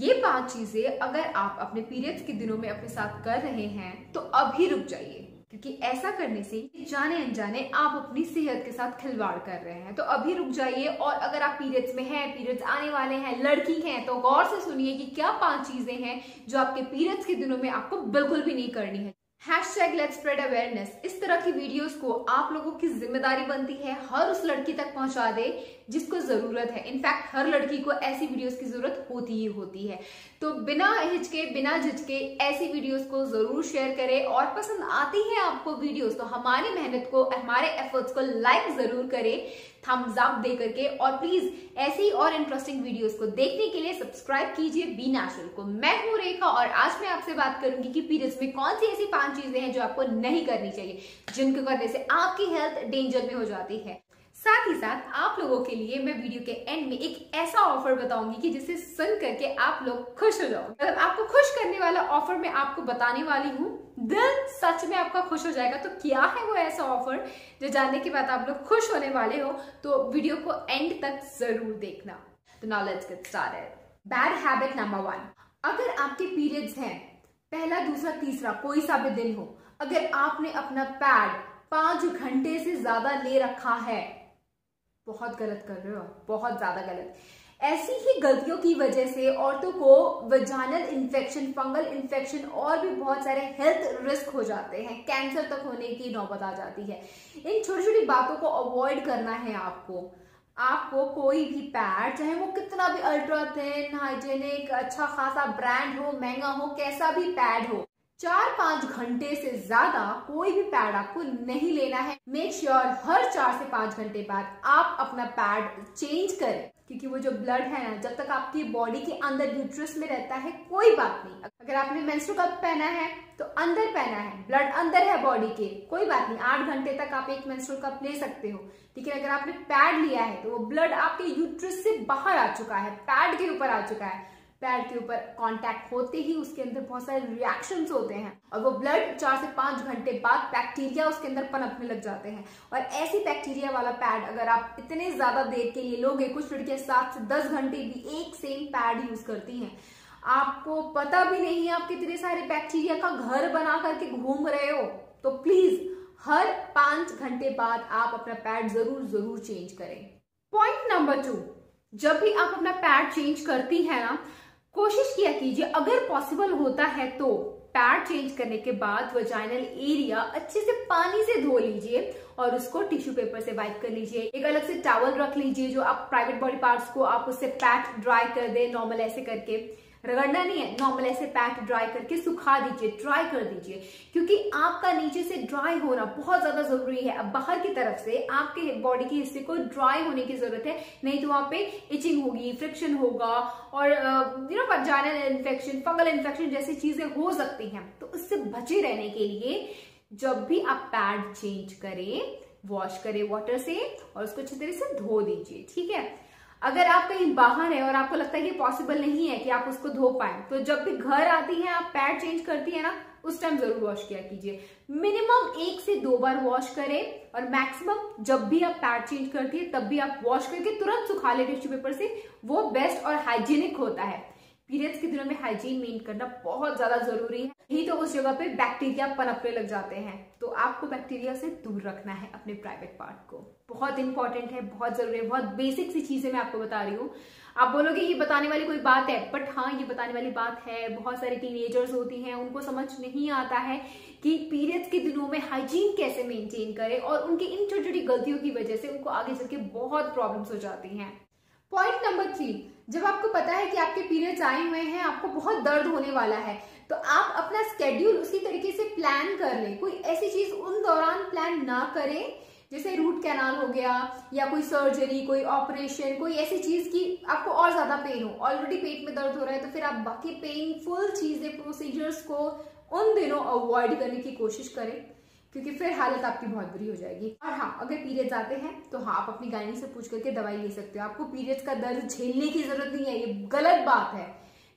ये पाँच चीज़ें अगर आप अपने पीरियड्स के दिनों में अपने साथ कर रहे हैं तो अभी रुक जाइए। क्योंकि ऐसा करने से जाने अनजाने आप अपनी सेहत के साथ खिलवाड़ कर रहे हैं। तो अभी रुक जाइए और अगर आप पीरियड्स में हैं पीरियड्स आने वाले हैं, लड़की हैं तो गौर से सुनिए कि क्या पाँच चीज़ें हैं जो आपके पीरियड्स के दिनों में आपको बिल्कुल भी नहीं करनी है। हैशटैग लेट्स स्प्रेड अवेयरनेस इस तरह की वीडियोस को आप लोगों की ज़िम्मेदारी बनती है हर उस लड़की तक पहुँचा दे जिसको ज़रूरत है। इनफैक्ट हर लड़की को ऐसी वीडियोस की ज़रूरत होती ही होती है। तो बिना हिचके, बिना झिझके ऐसी वीडियोस को ज़रूर शेयर करें और पसंद आती है आपको वीडियोस तो हमारी मेहनत को, हमारे एफर्ट्स को लाइक ज़रूर करें। थम्स अप दे करके और प्लीज़ ऐसे ही और इंटरेस्टिंग वीडियोस को देखने के लिए सब्सक्राइब कीजिए बी नेचुरल को। मैं हूँ रेखा और आज मैं आपसे बात करूँगी कि पीरियड्स में कौन सी ऐसी पाँच चीज़ें हैं जो आपको नहीं करनी चाहिए, जिनको करने से आपकी हेल्थ डेंजर में हो जाती है। साथ ही साथ आप लोगों के लिए मैं वीडियो के एंड में एक ऐसा ऑफ़र बताऊँगी कि जिसे सुन करके आप लोग खुश हो जाओ मतलब आपको खुश करने वाला ऑफ़र मैं आपको बताने वाली हूँ, दिल सच में आपका खुश हो जाएगा। तो क्या है वो ऐसा ऑफ़र जो जानने के बाद आप लोग खुश होने वाले हो तो वीडियो को एंड तक ज़रूर देखना। तो started bad habit number one अगर आपके पीरियड्स हैं, पहला, दूसरा, तीसरा, कोई सा भी दिन हो, अगर आपने अपना पैड पाँच घंटे से ज़्यादा ले रखा है बहुत गलत कर रहे हो बहुत ज़्यादा गलत। ऐसी ही गलतियों की वजह से औरतों को वजानल इन्फेक्शन फंगल इन्फेक्शन और भी बहुत सारे हेल्थ रिस्क हो जाते हैं। कैंसर तक होने की नौबत आ जाती है। इन छोटी छोटी बातों को अवॉइड करना है आपको। आपको कोई भी पैड चाहे वो कितना भी अल्ट्रा थिन हाइजेनिक अच्छा खासा ब्रांड हो, महँगा हो, कैसा भी पैड हो चार पाँच घंटे से ज़्यादा कोई भी पैड आपको नहीं लेना है। मेक श्योर sure हर चार से पाँच घंटे बाद आप अपना पैड चेंज करें, क्योंकि वो जो ब्लड है ना, जब तक आपकी बॉडी के अंदर यूट्रस में रहता है, कोई बात नहीं। अगर आपने मेंस्ट्रुअल कप पहना है तो अंदर पहना है। ब्लड अंदर है बॉडी के, कोई बात नहीं। आठ घंटे तक आप एक मेंस्ट्रुअल कप ले सकते हो। लेकिन अगर आपने पैड लिया है तो वो ब्लड आपके यूट्रस से बाहर आ चुका है, पैड के ऊपर आ चुका है। पैड के ऊपर कांटेक्ट होते ही उसके अंदर बहुत सारे रिएक्शन होते हैं। और वो ब्लड चार से पाँच घंटे बाद बैक्टीरिया उसके अंदर पनपने लग जाते हैं। और ऐसी बैक्टीरिया वाला पैड अगर आप इतने ज़्यादा देर के लिए लोगे, कुछ लड़कियाँ सात से दस घंटे भी एक सेम पैड यूज़ करती हैं। आपको पता भी नहीं है आप कितने सारे बैक्टीरिया का घर बना करके घूम रहे हो। तो प्लीज़ हर पाँच घंटे बाद आप अपना पैड ज़रूर ज़रूर चेंज करें। पॉइंट नंबर टू जब भी आप अपना पैड चेंज करती है ना कोशिश किया कीजिए, अगर पॉसिबल होता है तो। पैड चेंज करने के बाद वजाइनल एरिया अच्छे से पानी से धो लीजिए और उसको टिश्यू पेपर से वाइप कर लीजिए। एक अलग से टॉवल रख लीजिए जो आप प्राइवेट बॉडी पार्ट्स को आप उससे पैट ड्राई कर दे नॉर्मल ऐसे करके। रगड़ना नहीं है। नॉर्मल ऐसे पैक ड्राई करके सुखा दीजिए ड्राई कर दीजिए। क्योंकि आपका नीचे से ड्राई होना बहुत ज़्यादा ज़रूरी है। अब बाहर की तरफ़ से आपके बॉडी के हिस्से को ड्राई होने की ज़रूरत है। नहीं तो वहाँ पे इचिंग होगी फ्रिक्शन होगा और you know vaginal infection fungal infection जैसी चीज़ें हो सकती हैं। तो उससे बचे रहने के लिए जब भी आप पैड चेंज करें वॉश करें वाटर से और उसको अच्छी तरह से धो दीजिए, ठीक है? अगर आप कहीं बाहर है और आपको लगता है कि पॉसिबल नहीं है कि आप उसको धो पाए तो जब भी घर आती है, आप पैड चेंज करती है ना, उस टाइम ज़रूर वॉश किया कीजिए। मिनिमम एक से दो बार वॉश करें और मैक्सिमम जब भी आप पैड चेंज करती है, तब भी आप वॉश करके तुरंत सुखा ले टिश्यू पेपर से। वो बेस्ट और हाइजीनिक होता है। पीरियड्स के दिनों में हाइजीन मेन करना बहुत ज़्यादा ज़रूरी है। ही तो उस जगह पे बैक्टीरिया पनपने लग जाते हैं। तो आपको बैक्टीरिया से दूर रखना है अपने प्राइवेट पार्ट को। बहुत इंपॉर्टेंट है, बहुत ज़रूरी है, बहुत बेसिक सी चीज़ें मैं आपको बता रही हूँ। आप बोलोगे, ये बताने वाली कोई बात है? बट हाँ ये बताने वाली बात है। बहुत सारी टीनेजर्स होती हैं, उनको समझ नहीं आता है कि पीरियड्स के दिनों में हाइजीन कैसे मेंटेन करें और उनकी इन छोटी छोटी गलतियों की वजह से उनको आगे चल के बहुत प्रॉब्लम्स हो जाती हैं। पॉइंट नंबर थ्री जब आपको पता है कि आपके पीरियड्स आए हुए हैं, आपको बहुत दर्द होने वाला है तो आप अपना स्केड्यूल उसी तरीके से प्लान कर लें। कोई ऐसी चीज़ उन दौरान प्लान ना करें, जैसे रूट कैनाल हो गया, या कोई सर्जरी कोई ऑपरेशन कोई ऐसी चीज़ की आपको और ज़्यादा पेन हो। ऑलरेडी पेट में दर्द हो रहा है तो फिर आप बाकी पेनफुल चीज़ें प्रोसीजर्स को उन दिनों अवॉइड करने की कोशिश करें। क्योंकि फिर हालत आपकी बहुत बुरी हो जाएगी। और हाँ अगर पीरियड्स आते हैं तो हाँ आप अपनी गायनी से पूछ करके दवाई ले सकते हो। आपको पीरियड्स का दर्द झेलने की ज़रूरत नहीं है, ये गलत बात है।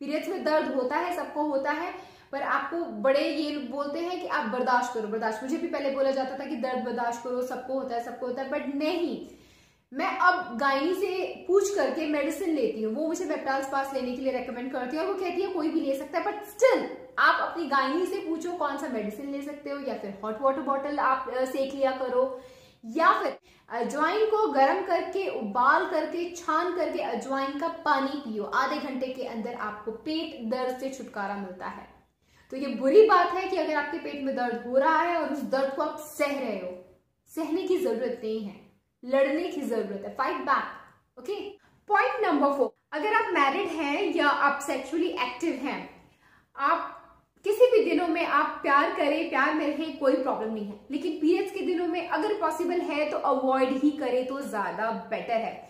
पीरियड्स में दर्द होता है, सबको होता है, पर आपको बड़े ये बोलते हैं कि आप बर्दाश्त करो, बर्दाश्त। मुझे भी पहले बोला जाता था कि दर्द बर्दाश्त करो, सबको होता है, सबको होता है बट नहीं। मैं अब गायनी से पूछ करके मेडिसिन लेती हूँ। वो मुझे मेप्टाल्स पास लेने के लिए रेकमेंड करती है और वो कहती है कोई भी ले सकता है बट स्टिल आप अपनी गायनी से पूछो कौन सा मेडिसिन ले सकते हो, या फिर हॉट वाटर बॉटल आप सेक लिया करो, या फिर अजवाइन को गर्म करके, उबाल करके, छान करके अजवाइन का पानी पियो। आधे घंटे के अंदर आपको पेट दर्द से छुटकारा मिलता है। तो ये बुरी बात है कि अगर आपके पेट में दर्द हो रहा है और उस दर्द को आप सह रहे हो, सहने की ज़रूरत नहीं है, लड़ने की ज़रूरत है। Fight back okay point number four अगर आप मैरिड हैं या आप सेक्सुअली एक्टिव हैं, आप किसी भी दिनों में आप प्यार करें, प्यार में रहें, कोई प्रॉब्लम नहीं है। लेकिन पीरियड्स के दिनों में अगर पॉसिबल है तो अवॉइड ही करें तो ज़्यादा बेटर है।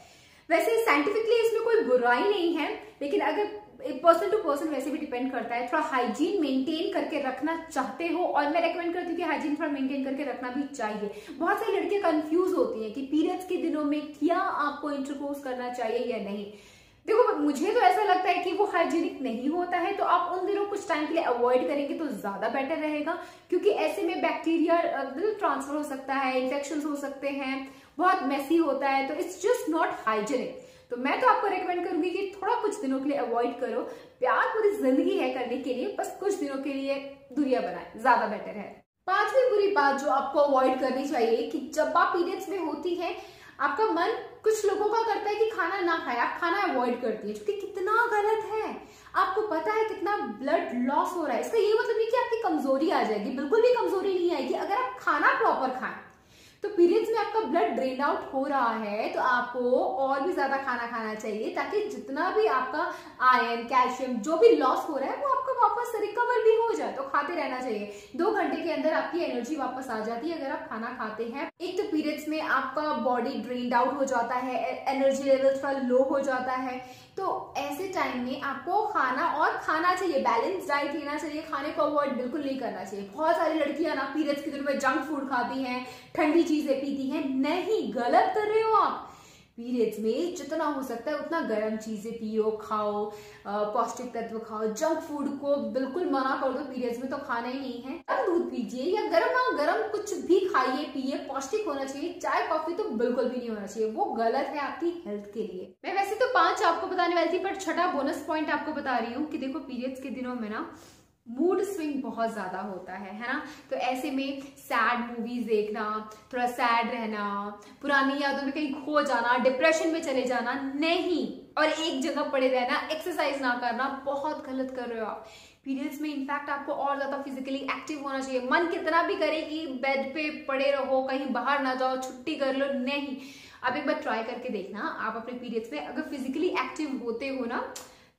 वैसे साइंटिफिकली इसमें कोई बुराई नहीं है, लेकिन अगर पर्सन टू पर्सन वैसे भी डिपेंड करता है, थोड़ा हाइजीन मेंटेन करके रखना चाहते हो, और मैं रेकमेंड करती हूँ कि हाइजीन थोड़ा मेंटेन करके रखना भी चाहिए। बहुत सारी लड़कियाँ कंफ्यूज होती हैं कि पीरियड्स के दिनों में क्या आपको इंटरकोर्स करना चाहिए या नहीं। देखो मुझे तो ऐसा लगता है कि वो हाइजीनिक नहीं होता है तो आप उन दिनों कुछ टाइम के लिए अवॉइड करेंगे तो ज़्यादा बेटर रहेगा। क्योंकि ऐसे में बैक्टीरिया ट्रांसफ़र हो सकता है इन्फेक्शन हो सकते हैं, बहुत मेसी होता है तो इट्स जस्ट नॉट हाइजीनिक तो मैं तो आपको रेकमेंड करूँगी कि थोड़ा कुछ दिनों के लिए अवॉइड करो। प्यार पूरी ज़िंदगी है करने के लिए, बस कुछ दिनों के लिए दूरिया बनाए, ज़्यादा बेटर है। पांचवी बुरी बात जो आपको अवॉइड करनी चाहिए कि जब आप पीरियड्स में होती है आपका मन कुछ लोगों का करता है कि खाना ना खाए, आप खाना अवॉइड करती है क्योंकि कितना गलत है। आपको पता है कितना ब्लड लॉस हो रहा है। इसका ये मतलब नहीं कि आपकी कमज़ोरी आ जाएगी, बिल्कुल भी कमज़ोरी नहीं आएगी। अगर आप खाना प्रॉपर खाएँ तो पीरियड्स में आपका ब्लड ड्रेन आउट हो रहा है तो आपको और भी ज़्यादा खाना खाना चाहिए, ताकि जितना भी आपका आयरन कैल्शियम जो भी लॉस हो रहा है, वो आपका वापस रिकवर भी हो जाए तो खाते रहना चाहिए। दो घंटे के अंदर आपकी एनर्जी वापस आ जाती है अगर आप खाना खाते हैं। एक तो पीरियड्स में आपका बॉडी ड्रेन आउट हो जाता है एनर्जी लेवल थोड़ा लो हो जाता है। तो ऐसे टाइम में आपको खाना और खाना चाहिए बैलेंस डाइट लेना चाहिए, खाने को अवॉइड बिल्कुल नहीं करना चाहिए। बहुत सारी लड़कियाँ ना पीरियड्स के दिन में जंक फ़ूड खाती हैं, ठंडी चीज़ें पीती हैं। नहीं, गलत कर रहे हो आप। पीरियड्स में जितना हो सकता है उतना गर्म चीज़ें पियो, खाओ पौष्टिक तत्व खाओ। जंक फ़ूड को बिल्कुल मना कर दो पीरियड्स में तो खाना ही नहीं है। गर्म दूध पीजिए या गर्म ना गर्म कुछ भी खाइए, पिए, पौष्टिक होना चाहिए, चाय कॉफ़ी तो बिल्कुल भी नहीं होना चाहिए। वो गलत है आपकी हेल्थ के लिए। मैं वैसे तो पाँच आपको बताने वाली थी, पर छठा बोनस पॉइंट आपको बता रही हूँ कि देखो पीरियड्स के दिनों में ना मूड स्विंग बहुत ज़्यादा होता है है ना? तो ऐसे में सैड मूवीज़ देखना, थोड़ा सैड रहना, पुरानी यादों में कहीं खो जाना डिप्रेशन में चले जाना नहीं। और एक जगह पड़े रहना एक्सरसाइज ना करना, बहुत गलत कर रहे हो आप। पीरियड्स में इनफैक्ट आपको और ज़्यादा फिजिकली एक्टिव होना चाहिए। मन कितना भी करे कि बेड पे पड़े रहो, कहीं बाहर ना जाओ, छुट्टी कर लो, नहीं। आप एक बार ट्राई करके देखना, आप अपने पीरियड्स में अगर फिजिकली एक्टिव होते हो ना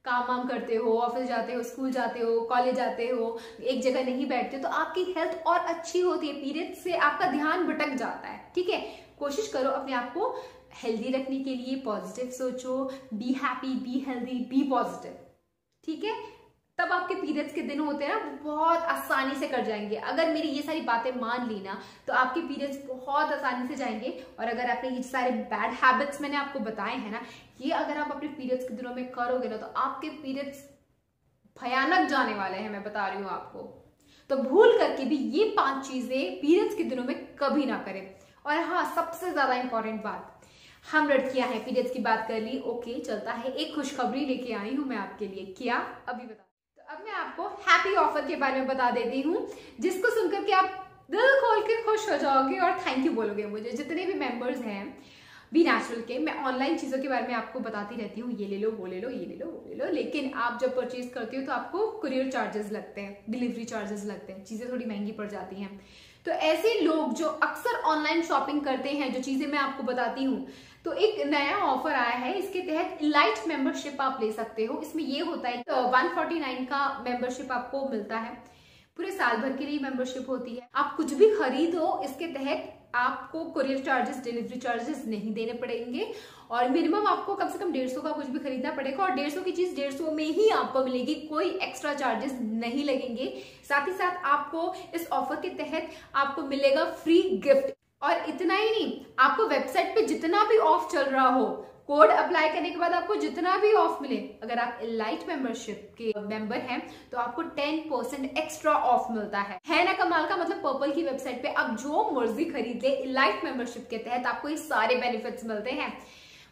काम वाम करते हो ऑफ़िस जाते हो स्कूल जाते हो कॉलेज जाते हो, एक जगह नहीं बैठते तो आपकी हेल्थ और अच्छी होती है पीरियड से आपका ध्यान भटक जाता है, ठीक है? कोशिश करो अपने आप को हेल्दी रखने के लिए पॉजिटिव सोचो be happy be healthy be positive ठीक है? तब आपके पीरियड्स के दिन होते हैं ना बहुत आसानी से कर जाएँगे। अगर मेरी ये सारी बातें मान ली ना तो आपके पीरियड्स बहुत आसानी से जाएँगे। और अगर आपने ये सारे बैड हैबिट्स मैंने आपको बताए हैं ना ये अगर आप अपने पीरियड्स के दिनों में करोगे ना तो आपके पीरियड्स भयानक जाने वाले हैं, मैं बता रही हूँ आपको। तो भूल करके भी ये पाँच चीज़ें पीरियड्स के दिनों में कभी ना करें। और हाँ सबसे ज़्यादा इंपॉर्टेंट बात, हम लड़कियाँ हैं पीरियड्स की बात कर ली। ओके चलता है, एक खुशखबरी लेके आई हूँ मैं आपके लिए। क्या? अभी बता। तो अब मैं आपको हैप्पी ऑफ़र के बारे में बता देती हूँ, जिसको सुनकर के आप दिल खोल के खुश हो जाओगे और थैंक यू बोलोगे मुझे, जितने भी मेंबर्स हैं। बी नेचुरल के मैं ऑनलाइन चीज़ों के बारे में आपको बताती रहती हूँ। ये ले लो, वो ले लो, ये ले लो, वो ले लो। लेकिन आप जब परचेज करते हो तो आपको कुरियर चार्जेस लगते हैं डिलीवरी चार्जेस लगते हैं। चीज़ें थोड़ी महँगी पड़ जाती हैं। तो ऐसे लोग जो अक्सर ऑनलाइन शॉपिंग करते हैं, जो चीज़ें मैं आपको बताती हूँ तो एक नया ऑफ़र आया है। इसके तहत लाइट मेंबरशिप आप ले सकते हो। इसमें ये होता है वन तो 149 का मेंबरशिप आपको मिलता है। पूरे साल भर के लिए मेंबरशिप होती है। आप कुछ भी खरीदो, इसके तहत आपको कुरियर चार्जेस डिलीवरी चार्जेस नहीं देने पड़ेंगे। और मिनिमम आपको कम से कम डेढ़ सौ का कुछ भी खरीदना पड़ेगा और डेढ़ सौ की चीज़ डेढ़ सौ में ही आपको मिलेगी। कोई एक्स्ट्रा चार्जेस नहीं लगेंगे। साथ ही साथ आपको इस ऑफ़र के तहत आपको मिलेगा फ्री गिफ्ट और इतना ही नहीं, आपको वेबसाइट पे जितना भी ऑफ़ चल रहा हो कोड अप्लाई करने के बाद आपको जितना भी ऑफ़ मिले, अगर आप लाइट मेंबरशिप के मेंबर हैं तो आपको 10 परसेंट एक्स्ट्रा ऑफ़ मिलता है। है ना कमाल का? मतलब पर्पल की वेबसाइट पे आप जो मर्ज़ी खरीद ले लाइट मेंबरशिप के तहत आपको ये सारे बेनिफिट्स मिलते हैं।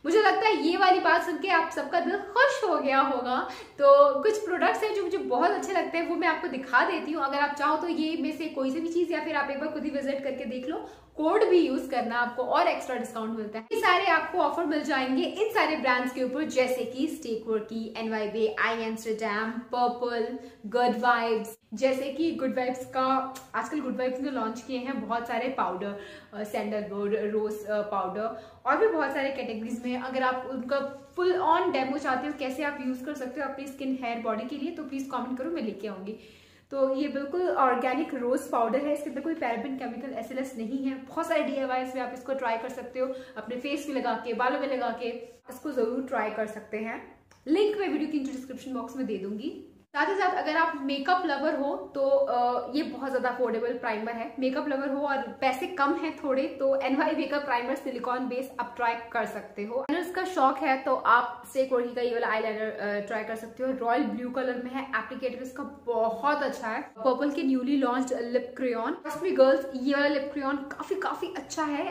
मुझे लगता है ये वाली बात सुन के आप सबका दिल खुश हो गया होगा। तो कुछ प्रोडक्ट्स हैं जो मुझे बहुत अच्छे लगते हैं, वो मैं आपको दिखा देती हूँ। अगर आप चाहो तो ये में से कोई सी भी चीज़ या फिर आप एक बार खुद ही विज़िट करके देख लो। कोड भी यूज़ करना आपको और एक्स्ट्रा डिस्काउंट मिलता है। ये सारे आपको ऑफ़र मिल जाएँगे इन सारे ब्रांड्स के ऊपर, जैसे कि Stay Quirky NY Bae I Amsterdam Purple Good Vibes जैसे कि गुड वाइब्स का, आजकल गुड वाइब्स ने लॉन्च किए हैं बहुत सारे पाउडर सैंडलवुड रोज पाउडर और भी बहुत सारे कैटेगरीज में। अगर आप उनका फुल ऑन डेमो चाहते हो, कैसे आप यूज़ कर सकते हो अपनी स्किन हेयर बॉडी के लिए तो प्लीज़ कॉमेंट करो, मैं लेके आऊँगी। तो ये बिल्कुल ऑर्गेनिक रोज पाउडर है, इसके अंदर कोई पैराबिन केमिकल एसएलएस नहीं है। बहुत सारे डी में आप इसको ट्राई कर सकते हो, अपने फेस में लगा के, बालों में लगा के इसको ज़रूर ट्राई कर सकते हैं। लिंक मैं वीडियो की डिस्क्रिप्शन बॉक्स में दे दूँगी। साथ ही साथ अगर आप मेकअप लवर हो तो ये बहुत ज़्यादा अफोर्डेबल प्राइमर है। मेकअप लवर हो और पैसे कम है थोड़े तो NY makeup primer silicone base आप ट्राई कर सकते हो। अगर का शौक है तो आप से वर्की का ये वाला आई ट्राई कर सकते हो। रॉयल ब्लू कलर में है। एप्लीकेटर इसका बहुत अच्छा है। पर्पल के newly launch lip crayon girls ये वाला लिप क्रेन काफ़ी काफ़ी अच्छा है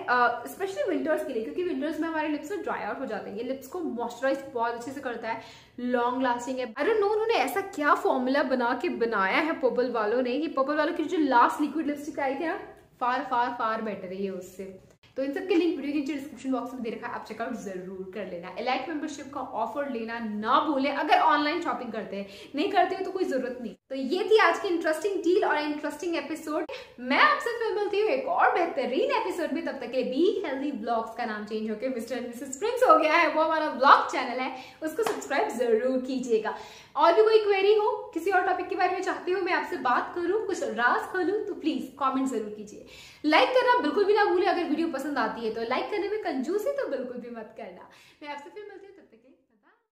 स्पेशली विंटर्स के लिए, क्योंकि विंटर्स में हमारे लिप्स ड्राई आउट हो जाते हैं। ये लिप्स को मॉइस्चराइज बहुत अच्छे से करता है। लॉन्ग लास्टिंग है। आई नो उन्होंने ऐसा क्या फॉर्मूला बना के बनाया है पर्पल वालों ने। कि पर्पल वालों की जो लास्ट लिक्विड लिपस्टिक आई थी ना फार फार फार बेटर है ये उससे। तो इन सबके लिंक वीडियो के नीचे डिस्क्रिप्शन बॉक्स में दे रखा है। आप चेकआउट ज़रूर कर लेना। एलाइट मेंबरशिप का ऑफ़र लेना ना भूलें। अगर ऑनलाइन शॉपिंग करते हैं। नहीं करते हो तो कोई ज़रूरत नहीं। तो ये थी आज की इंटरेस्टिंग डील और इंटरेस्टिंग एपिसोड मैं आपसे फिर मिलती हूँ बेहतरीन एपिसोड में तब तक के बी हेल्दी ब्लॉग्स का नाम चेंज होकर मिस्टर एंड मिसेस प्रिंस हो गया है। वो हमारा ब्लॉग चैनल है। उसको सब्सक्राइब ज़रूर कीजिएगा। और भी कोई क्वेरी हो, किसी और टॉपिक के बारे में चाहती हूँ, मैं आपसे बात करूँ, कुछ राज खोलूँ तो प्लीज़ कॉमेंट ज़रूर कीजिए। लाइक करना बिल्कुल भी ना भूले। अगर वीडियो पसंद आती है तो लाइक करने में कंजूसी तो बिल्कुल भी मत करना। मैं आपसे फिर मिलती हूँ।